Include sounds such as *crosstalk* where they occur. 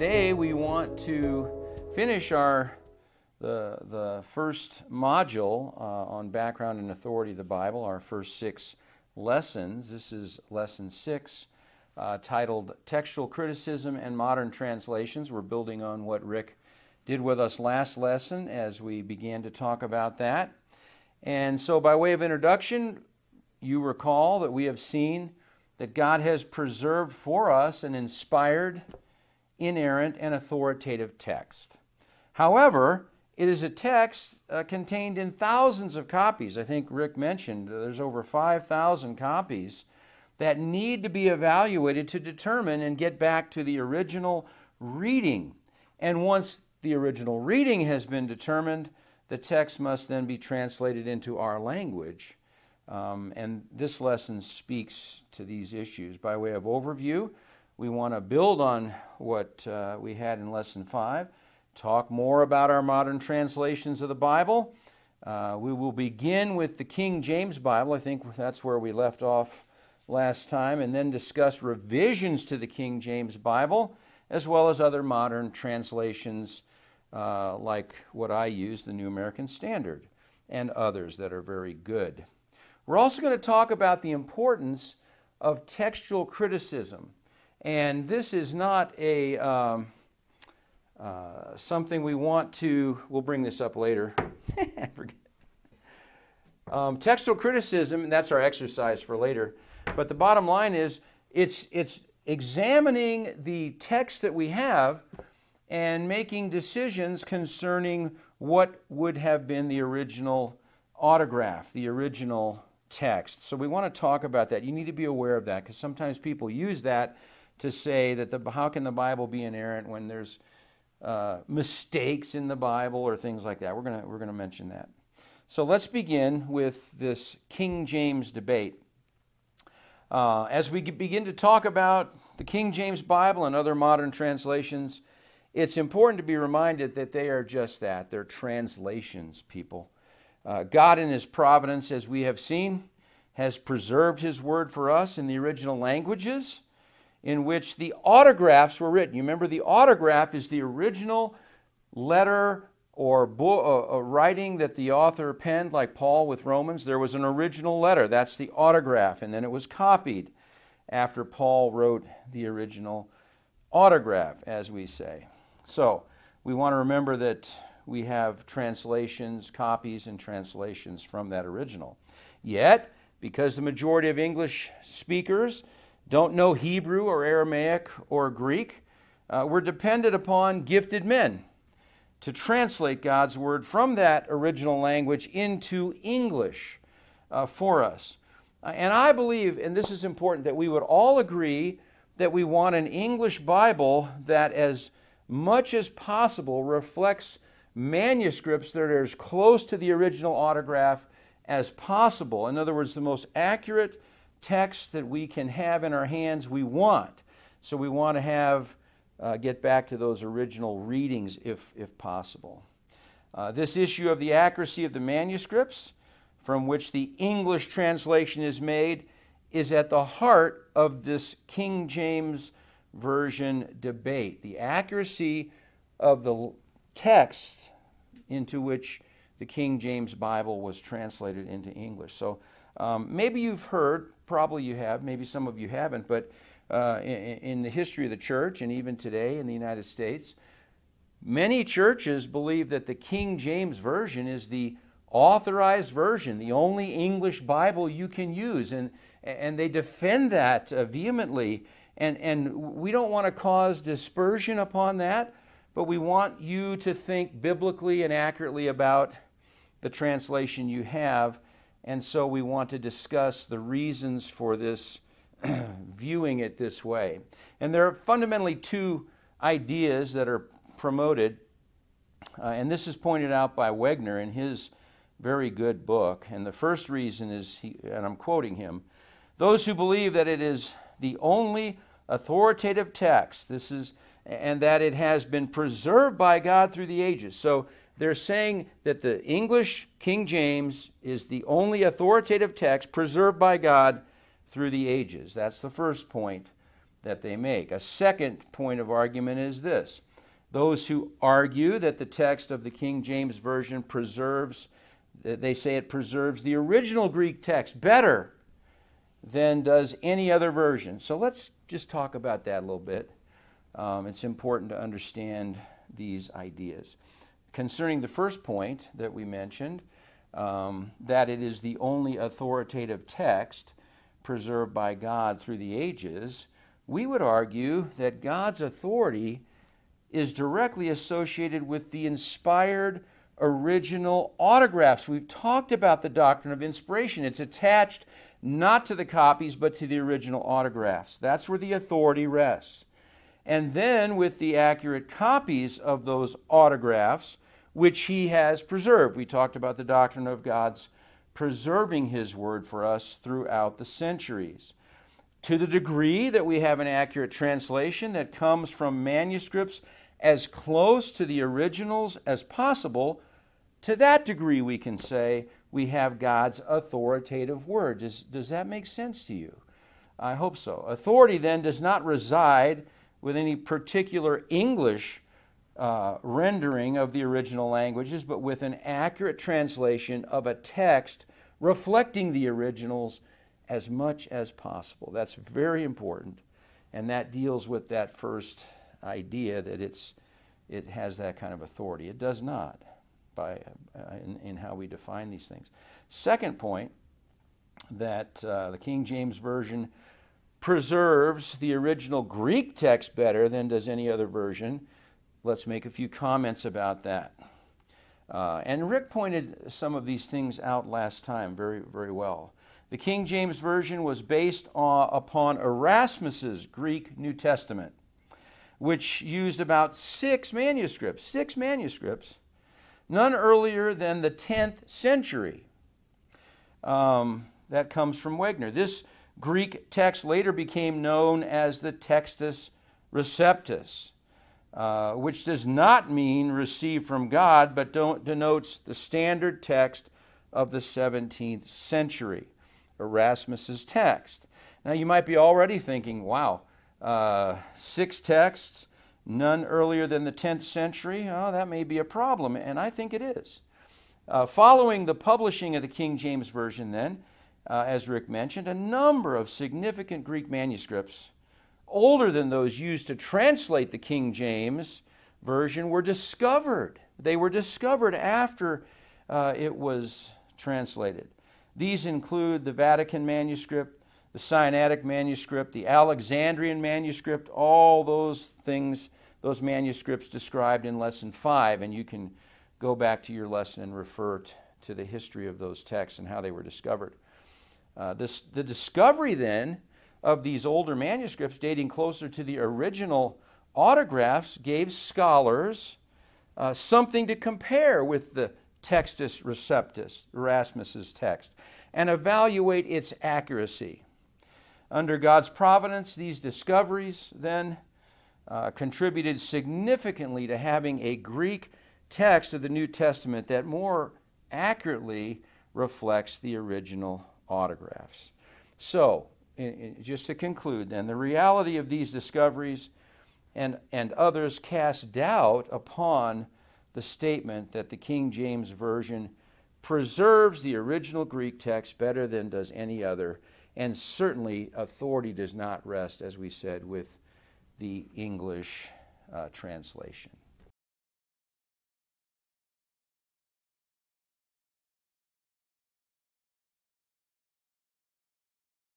today we want to finish our the, the first module uh, on background and authority of the Bible, our first six lessons. This is lesson six, uh, titled Textual Criticism and Modern Translations. We're building on what Rick did with us last lesson as we began to talk about that. And so, by way of introduction, you recall that we have seen that God has preserved for us an inspired, inerrant, and authoritative text. However, it is a text uh, contained in thousands of copies. I think Rick mentioned there's over 5,000 copies that need to be evaluated to determine and get back to the original reading. And once the original reading has been determined, the text must then be translated into our language. Um, and this lesson speaks to these issues. By way of overview, we want to build on what uh, we had in lesson five, talk more about our modern translations of the Bible. Uh, we will begin with the King James Bible. I think that's where we left off last time, and then discuss revisions to the King James Bible, as well as other modern translations uh, like what I use, the New American Standard, and others that are very good. We're also going to talk about the importance of textual criticism. And this is not a um, uh, something we want to, we'll bring this up later. *laughs* um, textual criticism, that's our exercise for later. But the bottom line is it's, it's examining the text that we have and making decisions concerning what would have been the original autograph, the original text. So we want to talk about that. You need to be aware of that because sometimes people use that to say that the how can the Bible be inerrant when there's uh, mistakes in the Bible or things like that. We're gonna we're gonna mention that. So let's begin with this King James debate. Uh, as we begin to talk about the King James Bible and other modern translations, it's important to be reminded that they are just that. They're translations, people. Uh, God, in His providence, as we have seen, has preserved His word for us in the original languages in which the autographs were written. You remember, the autograph is the original letter or bo- uh, uh, writing that the author penned, like Paul with Romans. There was an original letter, that's the autograph, and then it was copied after Paul wrote the original autograph, as we say. So, we want to remember that we have translations, copies, and translations from that original. Yet, because the majority of English speakers don't know Hebrew or Aramaic or Greek, uh, we're dependent upon gifted men to translate God's word from that original language into English uh, for us. Uh, and I believe, and this is important, that we would all agree that we want an English Bible that, as much as possible, reflects manuscripts that are as close to the original autograph as possible. In other words, the most accurate text that we can have in our hands we want. So we want to have uh, get back to those original readings if, if possible. Uh, this issue of the accuracy of the manuscripts from which the English translation is made is at the heart of this King James Version debate. The accuracy of the text into which the King James Bible was translated into English. So um, maybe you've heard, probably you have, maybe some of you haven't, but uh, in, in, the history of the church and even today in the United States, many churches believe that the King James Version is the authorized version, the only English Bible you can use. And, and they defend that uh, vehemently. And, and we don't want to cause dispersion upon that but we want you to think biblically and accurately about the translation you have. And so we want to discuss the reasons for this *clears throat* viewing it this way. And there are fundamentally two ideas that are promoted. Uh, and this is pointed out by Wegner in his very good book. And the first reason is, he, and I'm quoting him, those who believe that it is the only authoritative text, this is and that it has been preserved by God through the ages. So they're saying that the English King James is the only authoritative text preserved by God through the ages. That's the first point that they make. A second point of argument is this those who argue that the text of the King James Version preserves, they say it preserves the original Greek text better than does any other version. So let's just talk about that a little bit. Um, it's important to understand these ideas. Concerning the first point that we mentioned, um, that it is the only authoritative text preserved by God through the ages, we would argue that God's authority is directly associated with the inspired original autographs. We've talked about the doctrine of inspiration. It's attached not to the copies, but to the original autographs. That's where the authority rests. And then with the accurate copies of those autographs, which he has preserved. We talked about the doctrine of God's preserving his word for us throughout the centuries. To the degree that we have an accurate translation that comes from manuscripts as close to the originals as possible, to that degree we can say we have God's authoritative word. Does, does that make sense to you? I hope so. Authority then does not reside with any particular English uh, rendering of the original languages, but with an accurate translation of a text reflecting the originals as much as possible. That's very important, and that deals with that first idea that it's, it has that kind of authority. It does not by, uh, in, in, how we define these things. Second point that uh, the King James Version preserves the original Greek text better than does any other version. Let's make a few comments about that. Uh, and Rick pointed some of these things out last time very, very well. The King James Version was based on, upon Erasmus's Greek New Testament, which used about six manuscripts, six manuscripts, none earlier than the 10th century. Um, that comes from Wegner. This Greek text later became known as the Textus Receptus, uh, which does not mean received from God, but denotes the standard text of the 17th century, Erasmus's text. Now you might be already thinking, wow, uh, six texts, none earlier than the 10th century, oh, that may be a problem, and I think it is. Uh, following the publishing of the King James Version, then, uh, as Rick mentioned, a number of significant Greek manuscripts, older than those used to translate the King James Version, were discovered. They were discovered after uh, it was translated. These include the Vatican manuscript, the Sinaitic manuscript, the Alexandrian manuscript, all those things, those manuscripts described in Lesson 5, and you can go back to your lesson and refer to the history of those texts and how they were discovered. Uh, this, the discovery then of these older manuscripts dating closer to the original autographs gave scholars uh, something to compare with the Textus Receptus, Erasmus's text, and evaluate its accuracy. Under God's providence, these discoveries then uh, contributed significantly to having a Greek text of the New Testament that more accurately reflects the original autographs. So, in, in, just to conclude, then, the reality of these discoveries and, and others cast doubt upon the statement that the King James Version preserves the original Greek text better than does any other, and certainly authority does not rest, as we said, with the English uh, translation.